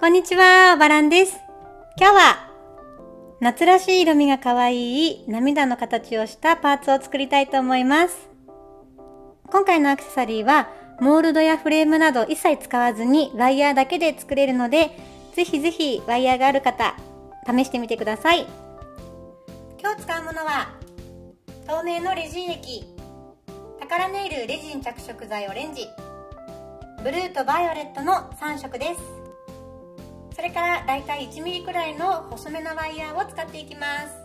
こんにちは、バランです。今日は夏らしい色味が可愛い涙の形をしたパーツを作りたいと思います。今回のアクセサリーはモールドやフレームなど一切使わずにワイヤーだけで作れるので、ぜひぜひワイヤーがある方、試してみてください。今日使うものは透明のレジン液、宝ネイルレジン着色剤オレンジ、ブルーとバイオレットの3色ですそれからだいたい 1mm くらいの細めのワイヤーを使っていきます。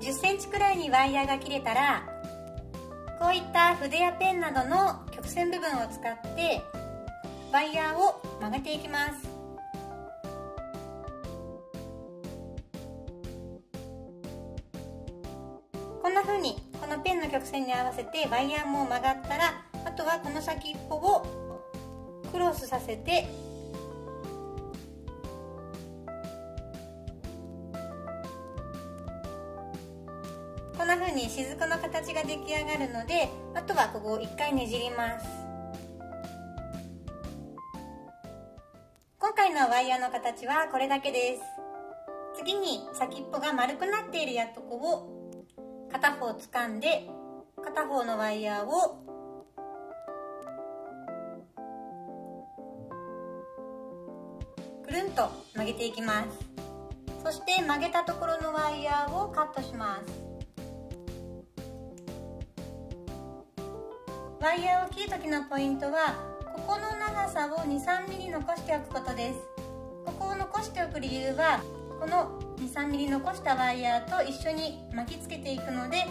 10センチくらいにワイヤーが切れたらこういった筆やペンなどの曲線部分を使ってワイヤーを曲げていきます。こんな風にこのペンの曲線に合わせてワイヤーも曲がったらとはこの先っぽをクロスさせてこんな風に雫の形が出来上がるのであとはここを一回ねじります。今回のワイヤーの形はこれだけです。次に先っぽが丸くなっているやっとこを片方掴んで片方のワイヤーをくんと曲げていきます。そして曲げたところのワイヤーをカットします。ワイヤーを切る時のポイントはここの長さを 23mm 残しておくことです。ここを残しておく理由はこの 23mm 残したワイヤーと一緒に巻きつけていくので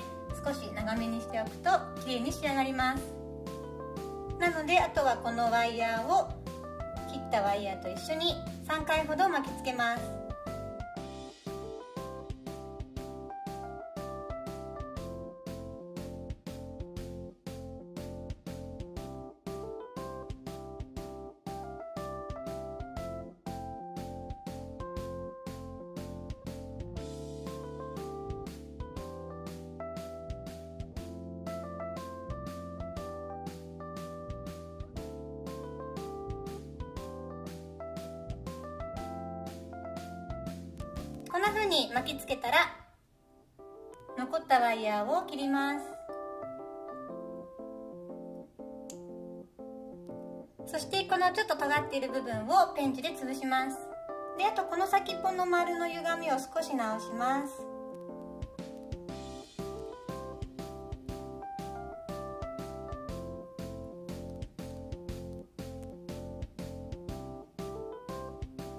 少し長めにしておくと綺麗に仕上がります。なのであとはこのワイヤーを切ったワイヤーと一緒に3回ほど巻きつけます。こんな風に巻きつけたら残ったワイヤーを切ります。そしてこのちょっと尖っている部分をペンチで潰します。であとこの先っぽの丸の歪みを少し直します。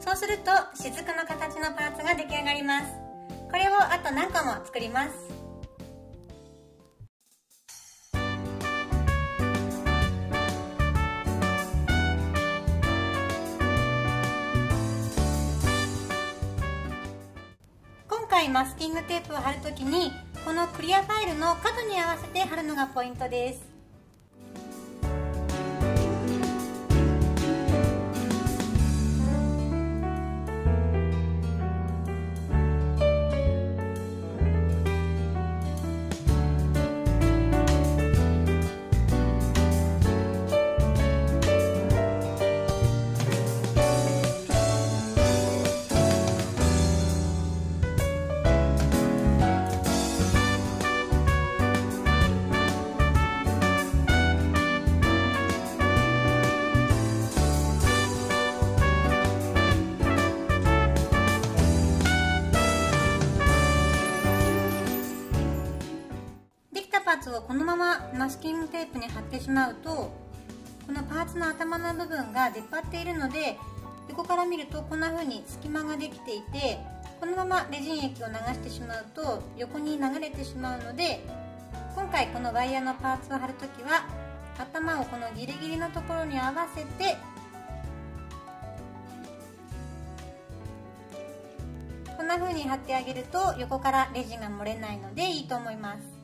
そうすると雫の形のパーツが出来上がります。これをあと何個も作ります。今回マスキングテープを貼るときにこのクリアファイルの角に合わせて貼るのがポイントです。ままマスキングテープに貼ってしまうとこのパーツの頭の部分が出っ張っているので横から見るとこんな風に隙間ができていてこのままレジン液を流してしまうと横に流れてしまうので今回このワイヤーのパーツを貼るときは頭をこのギリギリのところに合わせてこんな風に貼ってあげると横からレジンが漏れないのでいいと思います。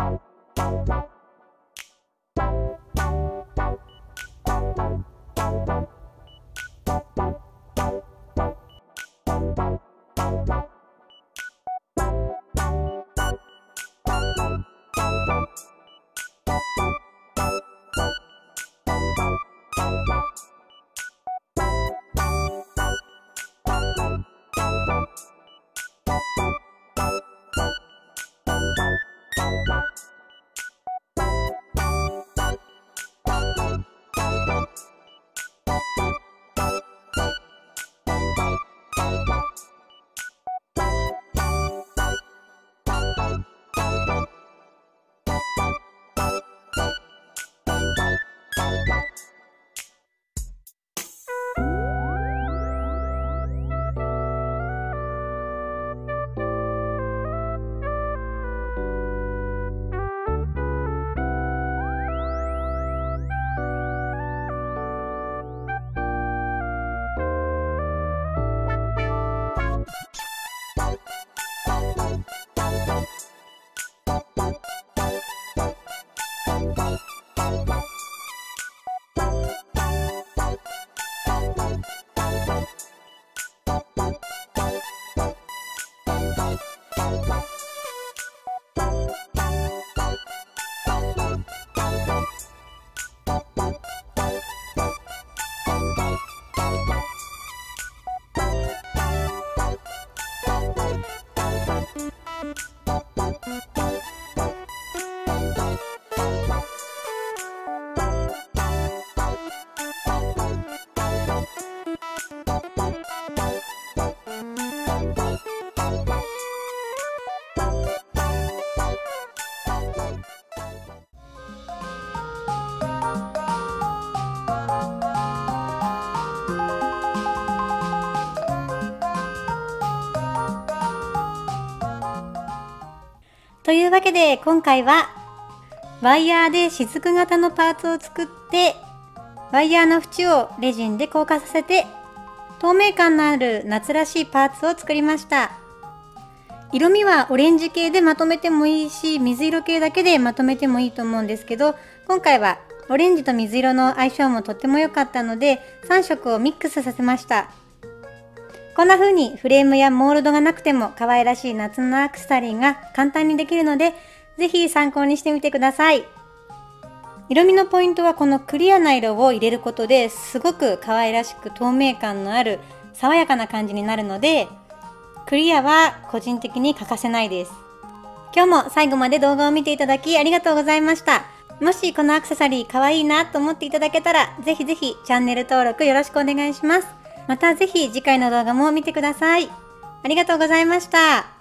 Bye. Bye. というわけで今回はワイヤーで雫型のパーツを作ってワイヤーの縁をレジンで硬化させて透明感のある夏らしいパーツを作りました。色味はオレンジ系でまとめてもいいし水色系だけでまとめてもいいと思うんですけど今回はオレンジと水色の相性もとっても良かったので3色をミックスさせました。こんな風にフレームやモールドがなくても可愛らしい夏のアクセサリーが簡単にできるので、ぜひ参考にしてみてください。色味のポイントはこのクリアな色を入れることですごく可愛らしく透明感のある爽やかな感じになるので、クリアは個人的に欠かせないです。今日も最後まで動画を見ていただきありがとうございました。もしこのアクセサリー可愛いなと思っていただけたら、ぜひぜひチャンネル登録よろしくお願いします。またぜひ次回の動画も見てください。ありがとうございました。